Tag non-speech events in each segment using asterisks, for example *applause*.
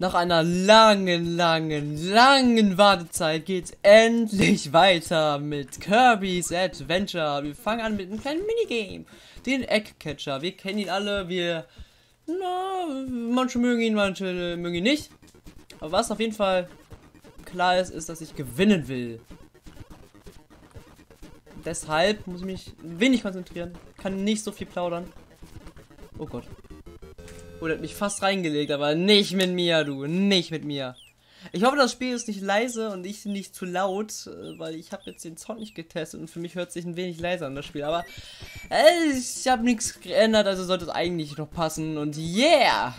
Nach einer langen, langen, langen Wartezeit geht's endlich weiter mit Kirby's Adventure. Wir fangen an mit einem kleinen Minigame. Den Eggcatcher. Wir kennen ihn alle. Wir. Na, manche mögen ihn, manche mögen ihn nicht. Aber was auf jeden Fall klar ist, ist, dass ich gewinnen will. Deshalb muss ich mich wenig konzentrieren. Kann nicht so viel plaudern. Oh Gott. Oder hat mich fast reingelegt, aber nicht mit mir, du. Nicht mit mir. Ich hoffe, das Spiel ist nicht leise und ich nicht zu laut, äh, weil ich habe jetzt den Sound nicht getestet und für mich hört sich ein wenig leiser an das Spiel. Aber äh, ich habe nichts geändert, also sollte es eigentlich noch passen. Und yeah!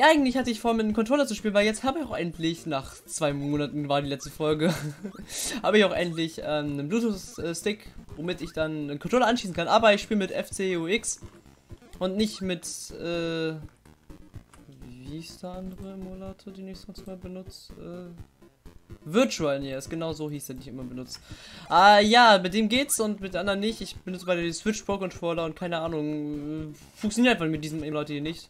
Eigentlich hatte ich vor, mit einem Controller zu spielen, weil jetzt habe ich auch endlich, nach zwei Monaten war die letzte Folge, *laughs* habe ich auch endlich ähm, einen Bluetooth-Stick, womit ich dann einen Controller anschließen kann. Aber ich spiele mit FCUX und nicht mit, äh, wie ist der andere Emulator, den ich sonst mal benutze? Äh, Virtual NES, genau so hieß der, den ich immer benutze. Ah ja, mit dem geht's und mit anderen nicht. Ich benutze beide die Switch Pro Controller und keine Ahnung, funktioniert einfach mit diesem Emulator hier nicht.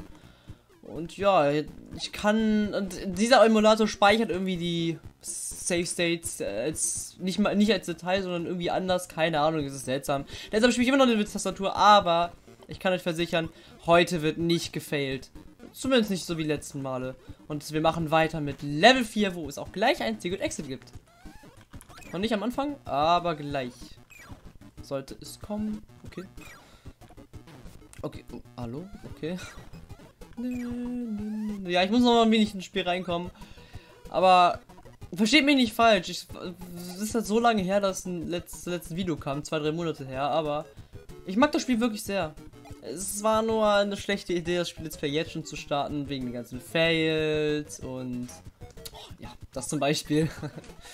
Und ja, ich kann. Und dieser Emulator speichert irgendwie die Save States als nicht mal nicht als Detail, sondern irgendwie anders. Keine Ahnung, ist seltsam. Deshalb spiele ich immer noch mit Tastatur, aber ich kann euch versichern, heute wird nicht gefailt. Zumindest nicht so wie letzten Male. Und wir machen weiter mit Level 4, wo es auch gleich ein Secret Exit gibt. Noch nicht am Anfang, aber gleich. Sollte es kommen. Okay. Okay. Oh, hallo? Okay. *laughs* Ja, ich muss noch mal ein wenig ins Spiel reinkommen. Aber versteht mich nicht falsch. Ich, es ist halt so lange her, dass ein letztes, letztes Video kam. Zwei, drei Monate her. Aber ich mag das Spiel wirklich sehr. Es war nur eine schlechte Idee, das Spiel jetzt jetzt schon zu starten, wegen den ganzen Fails und oh, ja, das zum Beispiel.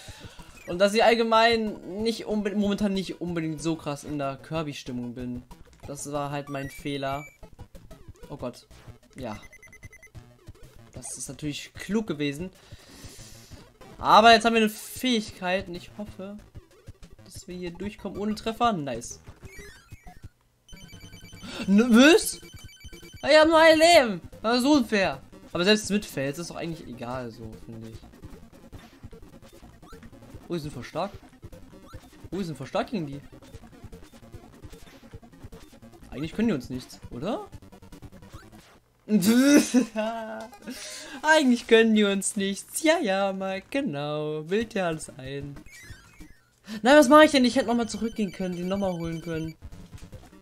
*laughs* und dass ich allgemein nicht momentan nicht unbedingt so krass in der Kirby-Stimmung bin. Das war halt mein Fehler. Oh Gott. Ja. Das ist natürlich klug gewesen. Aber jetzt haben wir eine Fähigkeit und ich hoffe, dass wir hier durchkommen ohne Treffer. Nice. Was? Ich habe nur ein Leben. Das ist unfair. Aber selbst mit Fels ist doch eigentlich egal, so finde ich. Denn voll stark? Wo ist denn voll stark gegen die? Eigentlich können die uns nichts, oder? *laughs* Eigentlich können die uns nichts. Ja, ja, mal genau. Bild ja alles ein. Nein, was mache ich denn? Ich hätte nochmal zurückgehen können, den nochmal holen können.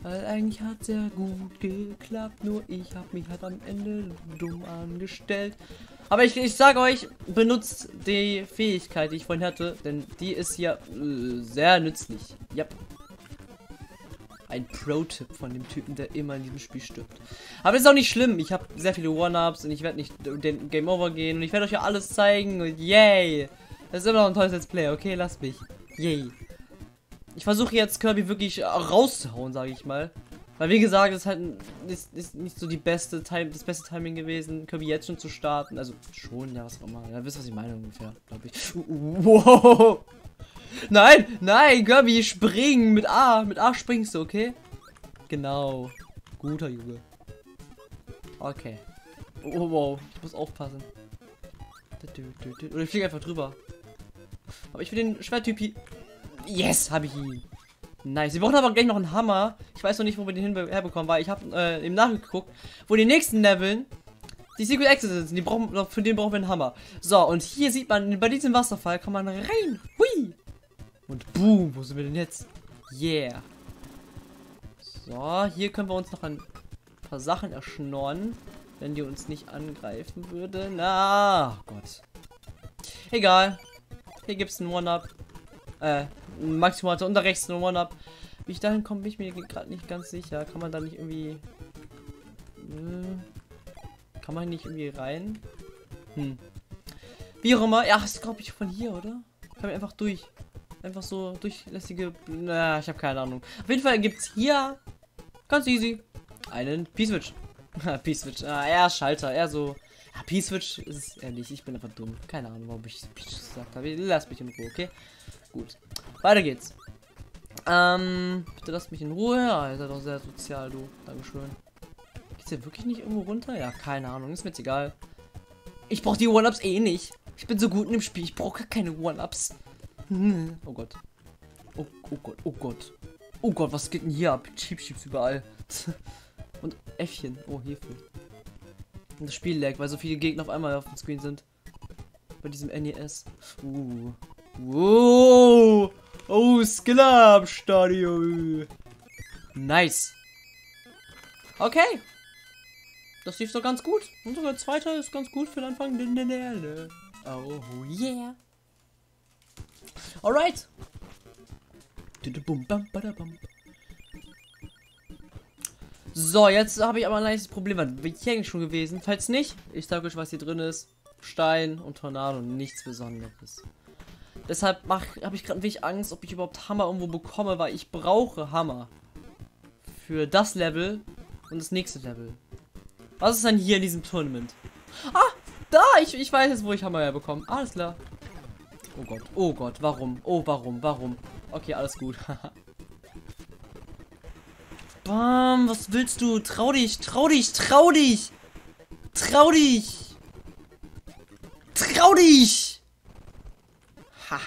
Weil eigentlich hat ja gut geklappt, nur ich habe mich halt am Ende dumm angestellt. Aber ich, ich sage euch, benutzt die Fähigkeit, die ich vorhin hatte, denn die ist ja äh, sehr nützlich. Yep. Ein Pro-Tipp von dem Typen, der immer in diesem Spiel stirbt. Aber ist auch nicht schlimm. Ich habe sehr viele One-Ups und ich werde nicht den Game Over gehen und ich werde euch ja alles zeigen und yay. Das ist immer noch ein tolles Let's Play, okay? Lasst mich. Yay. Ich versuche jetzt Kirby wirklich rauszuhauen, sage ich mal. Weil wie gesagt, das ist halt ist, ist nicht so die beste Time, das beste Timing gewesen, Kirby jetzt schon zu starten. Also schon, ja, was auch immer. Ja, wisst was ich meine ungefähr, glaube ich. Wow. Nein, nein, Kirby, springen mit A. Mit A springst du, okay? Genau. Guter Junge. Okay. Oh, wow, ich muss aufpassen. Oder ich fliege einfach drüber. Aber ich will den Schwerttyp Yes, habe ich ihn. Nice. Wir brauchen aber gleich noch einen Hammer. Ich weiß noch nicht, wo wir den herbekommen, weil ich habe äh, im Nachgeguckt, wo die nächsten Leveln die Secret Exits sind. Die brauchen, für den brauchen wir einen Hammer. So, und hier sieht man, bei diesem Wasserfall kann man rein. Hui. Und boom, wo sind wir denn jetzt? Yeah. So, hier können wir uns noch ein paar Sachen erschnorren, wenn die uns nicht angreifen würde. Na, oh Gott. Egal. Hier gibt es einen One-Up. Äh, maximal unter rechts ein One-Up. Wie ich dahin komme, bin ich mir gerade nicht ganz sicher. Kann man da nicht irgendwie... Äh, kann man nicht irgendwie rein? Hm. Wie auch immer. Ja, ist glaube ich von hier, oder? Kann man einfach durch. Einfach so durchlässige... Na, ich habe keine Ahnung. Auf jeden Fall gibt es hier ganz easy einen P-Switch. *laughs* P-Switch. Ah, eher Schalter. Eher so... Ja, P-Switch ist ehrlich. Ich bin einfach dumm. Keine Ahnung, warum ich P gesagt habe. Lass mich in Ruhe, okay? Gut. Weiter geht's. Ähm, bitte lasst mich in Ruhe. Ja, ihr seid doch sehr sozial, du. Dankeschön. Geht's hier wirklich nicht irgendwo runter? Ja, keine Ahnung. Ist mir jetzt egal. Ich brauche die One-Ups eh nicht. Ich bin so gut dem Spiel. Ich brauche keine One-Ups. Hm. Oh Gott. Oh, oh Gott, oh Gott. Oh Gott, was geht denn hier ab? Cheap Sheeps überall. *laughs* Und Äffchen. Oh, hierfür. Und das Spiel lag, weil so viele Gegner auf einmal auf dem Screen sind. Bei diesem NES. Uh. Wow. Oh, Skiller Stadion. Nice. Okay. Das lief doch ganz gut. Und sogar zweiter ist ganz gut für den Anfang. Oh yeah. Alright. So, jetzt habe ich aber ein leichtes Problem. Bin ich hier eigentlich schon gewesen? Falls nicht, ich sage euch, was hier drin ist. Stein und Tornado, nichts Besonderes. Deshalb habe ich gerade ein wenig Angst, ob ich überhaupt Hammer irgendwo bekomme, weil ich brauche Hammer. Für das Level und das nächste Level. Was ist denn hier in diesem Tournament? Ah, da! Ich, ich weiß jetzt, wo ich Hammer herbekomme. Alles klar. Oh Gott, oh Gott, warum? Oh, warum, warum? Okay, alles gut. *laughs* Bam, was willst du? Trau dich, trau dich, trau dich! Trau dich! Trau dich! Ha!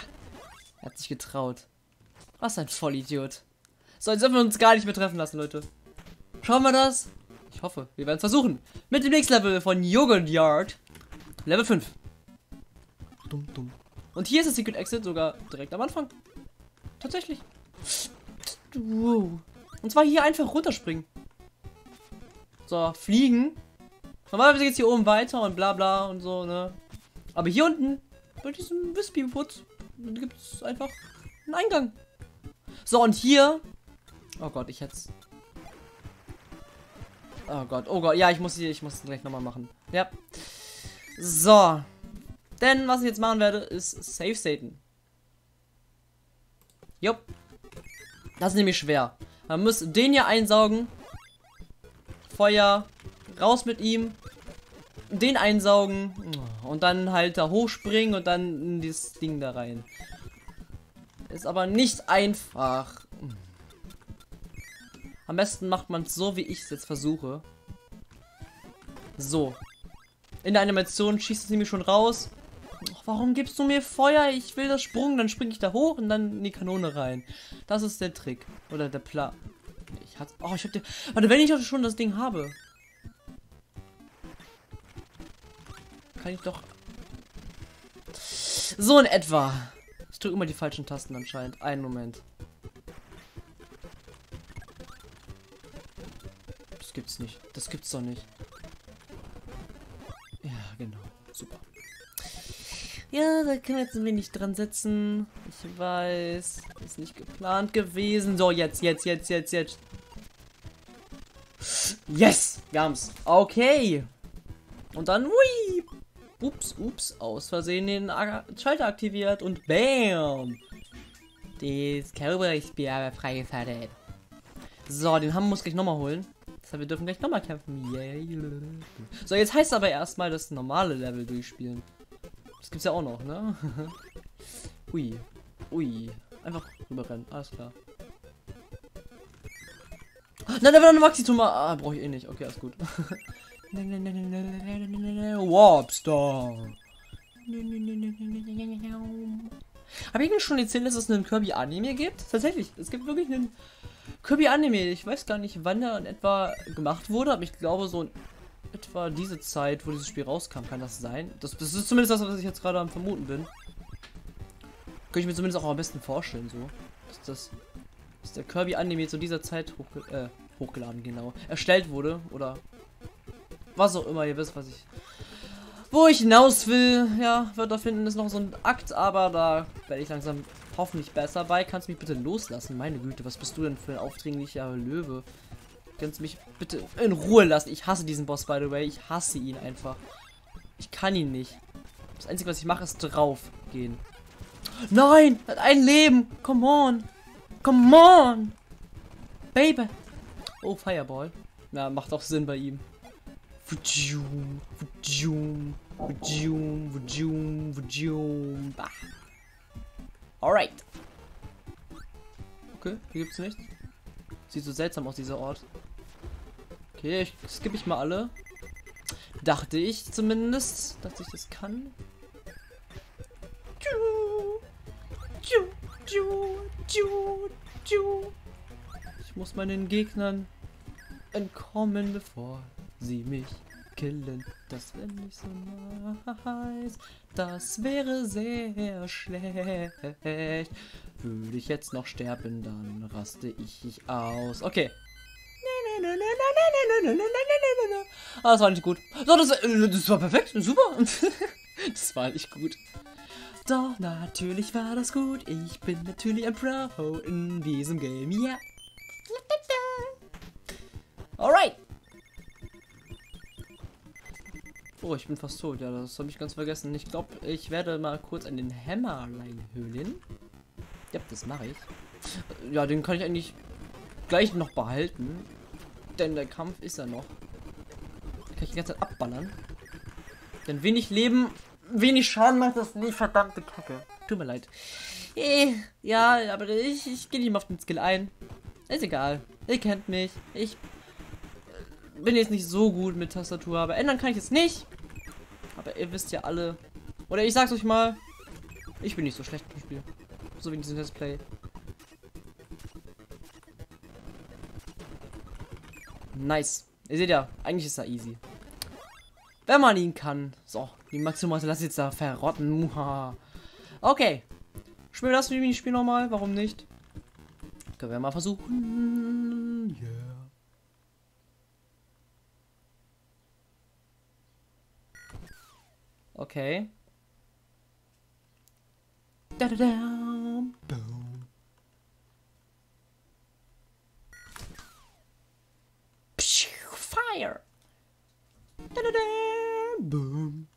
Er hat sich getraut. Was ein Vollidiot. So, jetzt dürfen wir uns gar nicht mehr treffen lassen, Leute. Schauen wir das? Ich hoffe, wir werden es versuchen. Mit dem nächsten Level von Yogurt Yard. Level 5. Dumm, dumm. Und hier ist das Secret Exit sogar direkt am Anfang. Tatsächlich. Und zwar hier einfach runterspringen. So, fliegen. Normalerweise geht es hier oben weiter und bla bla und so, ne? Aber hier unten, bei diesem Wispy-Putz, gibt es einfach einen Eingang. So, und hier. Oh Gott, ich hätte Oh Gott, oh Gott, ja, ich muss hier, ich muss gleich nochmal machen. Ja. So. Denn was ich jetzt machen werde, ist Save Satan. Jupp. Das ist nämlich schwer. Man muss den hier einsaugen. Feuer. Raus mit ihm. Den einsaugen. Und dann halt da hochspringen und dann in dieses Ding da rein. Ist aber nicht einfach. Am besten macht man es so, wie ich es jetzt versuche. So. In der Animation schießt es nämlich schon raus. Ach, warum gibst du mir Feuer? Ich will das Sprung, dann springe ich da hoch und dann in die Kanone rein. Das ist der Trick. Oder der Plan. Ich hatte. Oh, ich hab den. Warte, wenn ich schon das Ding habe. Kann ich doch. So in etwa. Ich drücke immer die falschen Tasten anscheinend. Einen Moment. Das gibt's nicht. Das gibt's doch nicht. Ja, genau. Super. Ja, da können wir jetzt ein wenig dran setzen. Ich weiß, ist nicht geplant gewesen. So, jetzt, jetzt, jetzt, jetzt, jetzt. Yes! Wir haben's. Okay. Und dann, hui! Ups, ups, aus Versehen den Schalter aktiviert und BAM! Das Cowboy-Spear freigeschaltet. So, den Hammer muss ich nochmal holen. Das heißt, wir dürfen gleich nochmal kämpfen. Yeah. So, jetzt heißt aber erstmal das normale Level durchspielen. Das gibt's ja auch noch, ne? *laughs* Ui. Ui. Einfach rüberrennen. Alles klar. Nein, da war eine Maxi-Tumor. Ah, brauche ich eh nicht. Okay, alles gut. *laughs* Warpstar. Habe ich Ihnen schon erzählt, dass es einen Kirby-Anime gibt? Tatsächlich, es gibt wirklich einen Kirby-Anime. Ich weiß gar nicht, wann er in etwa gemacht wurde, aber ich glaube so etwa diese Zeit, wo dieses Spiel rauskam. Kann das sein? Das, das ist zumindest das, was ich jetzt gerade am Vermuten bin. Könnte ich mir zumindest auch am besten vorstellen, so. Dass das dass der Kirby-Anime zu dieser Zeit hochge äh, hochgeladen, genau, erstellt wurde. Oder was auch immer, ihr wisst, was ich. Wo ich hinaus will, ja, wird da finden, ist noch so ein Akt, aber da werde ich langsam hoffentlich besser bei. Kannst du mich bitte loslassen? Meine Güte, was bist du denn für ein aufdringlicher Löwe? Kannst mich bitte in Ruhe lassen? Ich hasse diesen Boss, by the way. Ich hasse ihn einfach. Ich kann ihn nicht. Das Einzige, was ich mache, ist drauf gehen. Nein! Hat ein Leben! Come on! Come on! Baby! Oh, Fireball. Na, macht auch Sinn bei ihm. Vujum, vujum, vujum, vujum, vujum. Bah. Alright. Okay, hier gibt's nichts. Sieht so seltsam aus, dieser Ort. Okay, ich skippe ich mal alle. Dachte ich zumindest, dass ich das kann. Ich muss meinen Gegnern entkommen, bevor sie mich killen. Das wäre nicht so nice. Das wäre sehr schlecht. Würde ich jetzt noch sterben, dann raste ich aus. Okay. Ah, das war nicht gut. So, das, das war perfekt. Super. *laughs* das war nicht gut. Doch, natürlich war das gut. Ich bin natürlich ein Pro in diesem Game. Ja. Yeah. Alright. Oh, ich bin fast tot. Ja, das habe ich ganz vergessen. Ich glaube, ich werde mal kurz an den Hammer reinhöhlen. Ja, das mache ich. Ja, den kann ich eigentlich gleich noch behalten. Denn der Kampf ist ja noch. Kann ich die ganze Zeit abballern. Denn wenig Leben, wenig Schaden macht das nicht verdammte Kacke. Tut mir leid. Eh, ja, aber ich, ich gehe nicht mehr auf den Skill ein. Ist egal. Ihr kennt mich. Ich bin jetzt nicht so gut mit Tastatur, aber ändern kann ich es nicht. Aber ihr wisst ja alle. Oder ich sag's euch mal. Ich bin nicht so schlecht im Spiel. So wie in diesem Let's Play. Nice. Ihr seht ja, eigentlich ist er easy. Wenn man ihn kann. So, die Maximum lass jetzt da verrotten. Okay. Spielen wir das Minispiel nochmal? Warum nicht? Können wir mal versuchen. Okay. Da, da, da. Boom. Fire. Da, da, da. Boom.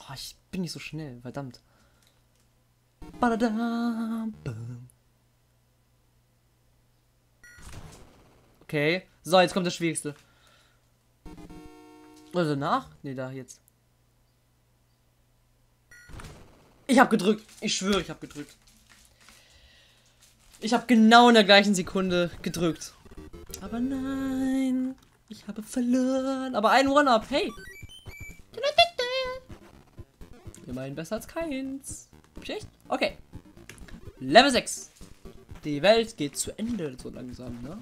Oh, ich bin nicht so schnell, verdammt. Ba, da, da. Boom. Okay. So, jetzt kommt das Schwierigste. Oder danach? Ne, da jetzt. Ich habe gedrückt. Ich schwöre, ich habe gedrückt. Ich habe genau in der gleichen Sekunde gedrückt. Aber nein. Ich habe verloren. Aber ein One-Up. Hey. Immerhin besser als keins. Echt? Okay. Level 6. Die Welt geht zu Ende so langsam, ne?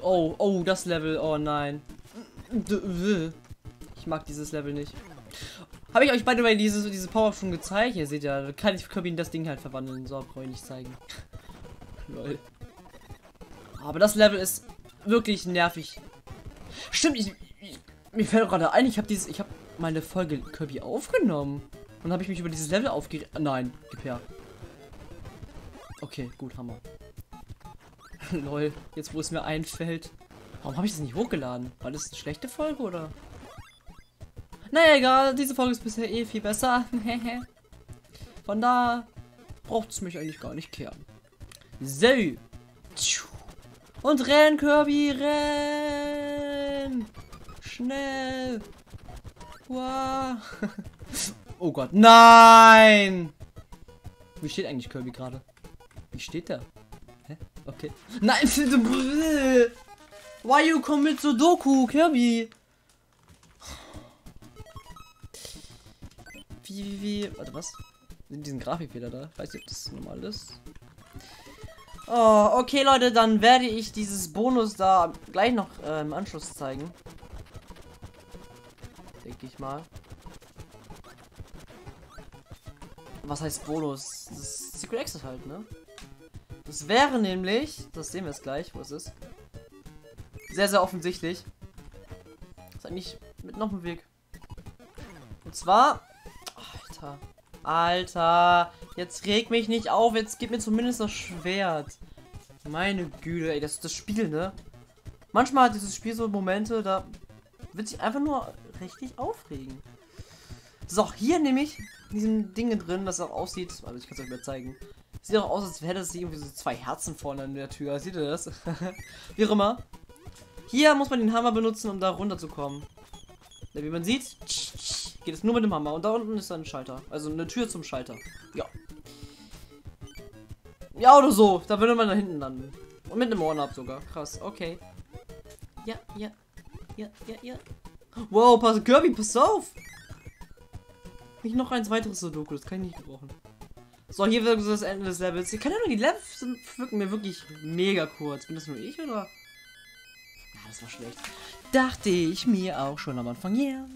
Oh, oh, das Level. Oh nein. Ich mag dieses Level nicht. Habe ich euch beide mal diese, diese Power schon gezeigt? Ihr seht ja, kann ich Kirby in das Ding halt verwandeln. So, brauche ich nicht zeigen. *laughs* Lol. Aber das Level ist wirklich nervig. Stimmt, ich, ich mir fällt gerade ein, ich habe dieses, ich habe meine Folge Kirby aufgenommen. Und habe ich mich über dieses Level aufgeregt. Nein, gib her. Okay, gut, Hammer. *laughs* Lol, jetzt wo es mir einfällt. Warum habe ich das nicht hochgeladen? War das eine schlechte Folge oder? Naja, egal. Diese Folge ist bisher eh viel besser. *laughs* Von da braucht es mich eigentlich gar nicht kehren. So. Und renn, Kirby, renn! Schnell! Wow. *laughs* oh Gott, nein! Wie steht eigentlich Kirby gerade? Wie steht der? Hä? Okay. Nein! *laughs* Why you commit Sudoku, Kirby? Wie, wie, wie, warte, was? Sind diesen Grafikfehler da? Weiß nicht, ob das normal ist. Oh, okay, Leute, dann werde ich dieses Bonus da gleich noch äh, im Anschluss zeigen. Denke ich mal. Was heißt Bonus? Das ist Secret Access halt, ne? Das wäre nämlich, das sehen wir jetzt gleich, wo es ist. Sehr, sehr offensichtlich. Das ist eigentlich mit noch einem Weg. Und zwar... Alter. Alter. Jetzt reg mich nicht auf. Jetzt gib mir zumindest das Schwert. Meine Güte, ey. Das ist das Spiel, ne? Manchmal hat dieses Spiel so Momente, da wird sich einfach nur richtig aufregen. So, hier nämlich in diesem Ding drin, das auch aussieht. Also ich kann es euch mal zeigen. Sieht auch aus, als wäre das irgendwie so zwei Herzen vorne an der Tür. Seht ihr das? *laughs* Wie auch immer. Hier muss man den Hammer benutzen, um da runterzukommen. Ja, wie man sieht, geht es nur mit dem Hammer. Und da unten ist ein Schalter. Also eine Tür zum Schalter. Ja. Ja, oder so. Da würde man da hinten landen. Und mit einem One-Up sogar. Krass, okay. ja, ja. Ja, ja, ja. Wow, pass, Kirby, pass auf! Nicht noch eins weiteres Sudoku, das kann ich nicht gebrauchen. So, hier wird das Ende des Levels. Hier keine Ahnung, die Levels wirken mir wirklich mega kurz. Bin das nur ich oder? Das war schlecht. Dachte ich mir auch schon am Anfang. Yeah.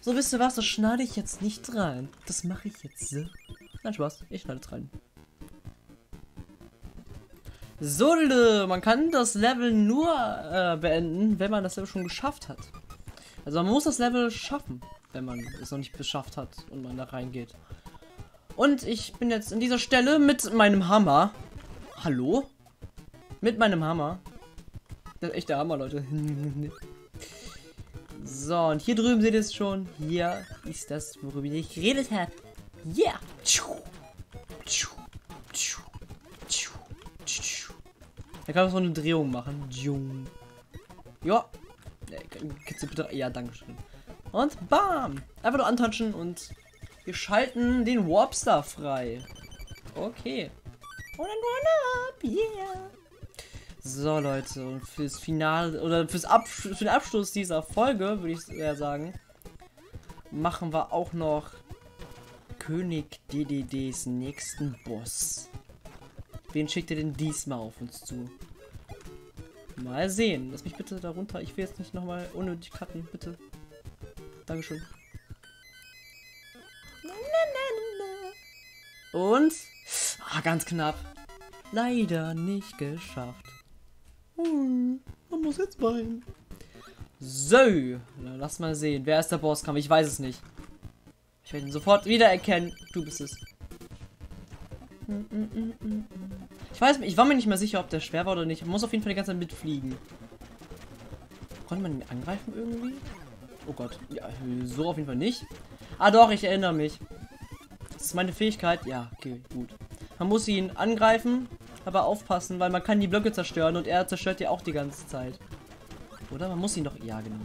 So, wisst ihr was, das schneide ich jetzt nicht rein. Das mache ich jetzt so. Nein, Spaß, ich schneide es rein. So, man kann das Level nur äh, beenden, wenn man das Level schon geschafft hat. Also man muss das Level schaffen, wenn man es noch nicht geschafft hat und man da reingeht. Und ich bin jetzt an dieser Stelle mit meinem Hammer. Hallo? Mit meinem Hammer. Das ist echt der Hammer, Leute. *laughs* so, und hier drüben seht ihr es schon. Hier ist das, worüber ich geredet habe. Yeah! Da kann man so eine Drehung machen. Ja. Ja, danke schön. Und bam! Einfach nur antatschen und wir schalten den Warpstar frei. Okay. Und ein Run-Up, yeah! So, Leute, und fürs Finale, oder fürs Ab für den Abschluss dieser Folge, würde ich eher sagen, machen wir auch noch König DDDs nächsten Boss. Wen schickt ihr denn diesmal auf uns zu? Mal sehen. Lass mich bitte darunter. Ich will jetzt nicht nochmal unnötig cutten, bitte. Dankeschön. Und? Ah, ganz knapp. Leider nicht geschafft. Man muss jetzt weinen. So, lass mal sehen. Wer ist der Bosskampf? Ich weiß es nicht. Ich werde ihn sofort wiedererkennen. Du bist es. Ich weiß, ich war mir nicht mehr sicher, ob der schwer war oder nicht. Man muss auf jeden Fall die ganze Zeit mitfliegen. Konnte man ihn angreifen irgendwie? Oh Gott. Ja, so auf jeden Fall nicht. Ah doch, ich erinnere mich. Das ist meine Fähigkeit. Ja, okay, gut. Man muss ihn angreifen, aber aufpassen, weil man kann die Blöcke zerstören und er zerstört die auch die ganze Zeit. Oder? Man muss ihn doch... Ja, genau.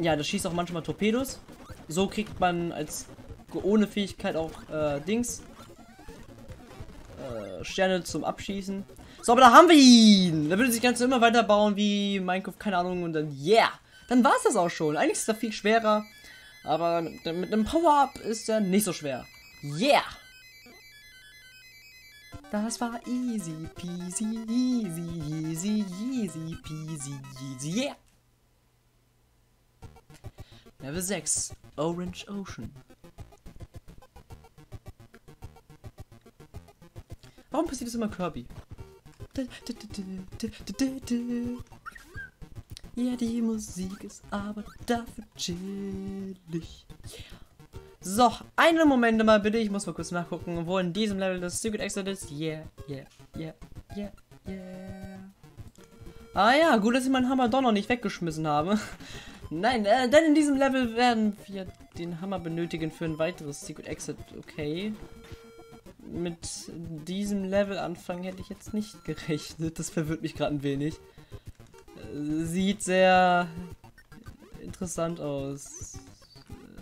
Ja, das schießt auch manchmal Torpedos. So kriegt man als ohne Fähigkeit auch äh, Dings. Äh, Sterne zum Abschießen. So, aber da haben wir ihn. Da würde sich ganz immer weiter bauen wie Minecraft, keine Ahnung. Und dann, yeah. Dann war es das auch schon. Eigentlich ist er viel schwerer. Aber mit, mit einem Power-Up ist er nicht so schwer. Yeah. Das war easy peasy, easy, easy, easy peasy, easy, yeah. Level 6, Orange Ocean. Warum passiert das immer Kirby? Ja, die Musik ist aber dafür chillig. So, einen Moment mal bitte. Ich muss mal kurz nachgucken, wo in diesem Level das Secret Exit ist. Yeah, yeah, yeah, yeah, yeah. Ah ja, gut, dass ich meinen Hammer doch noch nicht weggeschmissen habe. *laughs* Nein, äh, denn in diesem Level werden wir den Hammer benötigen für ein weiteres Secret Exit. Okay mit diesem Level anfangen hätte ich jetzt nicht *laughs* gerechnet. Das verwirrt mich gerade ein wenig. Sieht sehr interessant aus.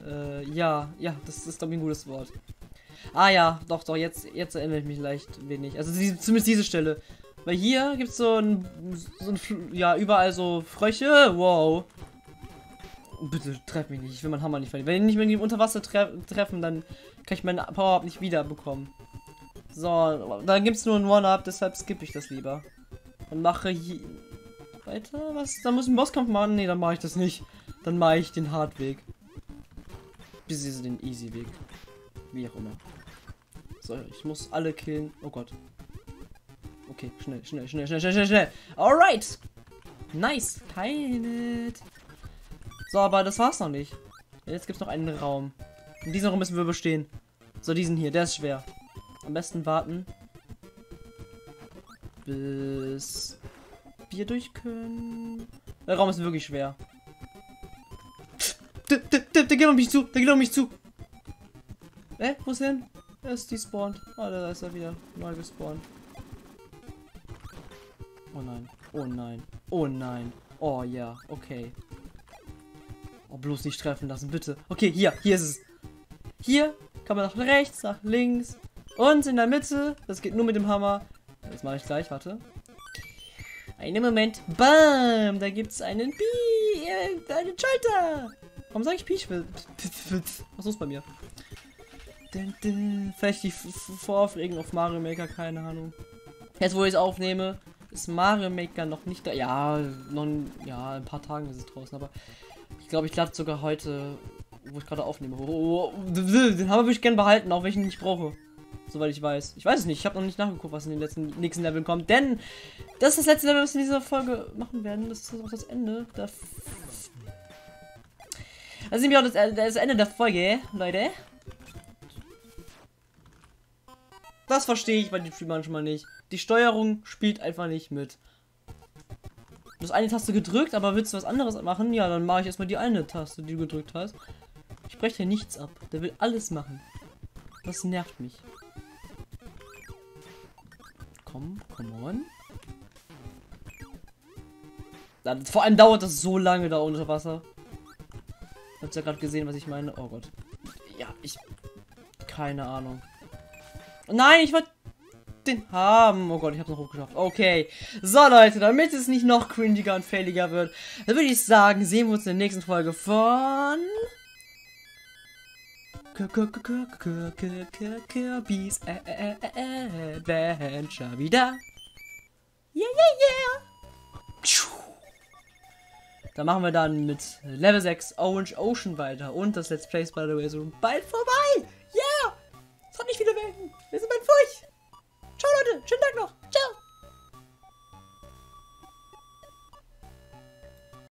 Äh, ja, ja, das ist doch ein gutes Wort. Ah ja, doch, doch, jetzt, jetzt erinnere ich mich leicht wenig. Also die, zumindest diese Stelle. Weil hier gibt es so ein, so ein, ja, überall so Frösche. Wow. Bitte treff mich nicht, ich will meinen Hammer nicht verlieren. Wenn ich mehr unter Wasser tre treffen, dann kann ich meinen Power-Up nicht wieder bekommen. So, dann gibt es nur ein One-Up, deshalb skippe ich das lieber. Und mache hier... Weiter? Was? Da muss ich einen Bosskampf machen? Nee, dann mache ich das nicht. Dann mache ich den Hardweg. Bis den Easy-Weg. Wie auch immer. So, ich muss alle killen. Oh Gott. Okay, schnell, schnell, schnell, schnell, schnell, schnell. Alright. Nice. Keinet. So, aber das war's noch nicht. Jetzt gibt's noch einen Raum. In diesem Raum müssen wir bestehen. So, diesen hier, der ist schwer. Am besten warten. Bis wir durch können. Der Raum ist wirklich schwer. Der, geht auf mich zu. Der geht auf mich zu. Äh, wo ist denn? Er ist despawned. Ah, da ist er wieder. Neu gespawnt. Oh nein. Oh nein. Oh nein. Oh ja. Okay. Oh, bloß nicht treffen lassen, bitte. Okay, hier. Hier ist es. Hier kann man nach rechts, nach links, und in der Mitte, das geht nur mit dem Hammer. Das mache ich gleich, warte. Einen Moment. Bam! Da gibt's einen Pi, äh, einen Schalter. Warum sage ich Peach? Was ist bei mir? Vielleicht die Voraufregung auf Mario Maker, keine Ahnung. Jetzt, wo ich es aufnehme, ist Mario Maker noch nicht da. Ja, noch ja, ein paar Tagen ist es draußen, aber ich glaube, ich lade sogar heute, wo ich gerade aufnehme. Oh, oh, den habe ich gerne behalten, auch wenn ich ihn nicht brauche. Soweit ich weiß. Ich weiß es nicht. Ich habe noch nicht nachgeguckt, was in den letzten, nächsten Leveln kommt. Denn das ist das letzte Level, was wir in dieser Folge machen werden. Das ist auch das Ende. Das ist nämlich auch das, das Ende der Folge, Leute. Das verstehe ich bei dem Spiel manchmal nicht. Die Steuerung spielt einfach nicht mit. Du hast eine Taste gedrückt, aber willst du was anderes machen? Ja, dann mache ich erstmal die eine Taste, die du gedrückt hast. Ich breche hier nichts ab. Der will alles machen. Das nervt mich. Komm, come on. Dann, vor allem dauert das so lange da unter Wasser. Habt ihr ja gerade gesehen, was ich meine? Oh Gott. Ja, ich... Keine Ahnung. Nein, ich wollte den haben. Oh Gott, ich habe noch hochgeschafft. Okay. So, Leute, damit es nicht noch cringiger und failiger wird, dann würde ich sagen, sehen wir uns in der nächsten Folge von... Kirby's Adventure wieder. Yeah, yeah, yeah. Da machen wir dann mit Level 6 Orange Ocean weiter. Und das Let's Play ist, by the way, so bald vorbei. Yeah! Es hat nicht viele Welten. Wir sind bei Furcht. Ciao, Leute. Schönen Tag noch. Ciao.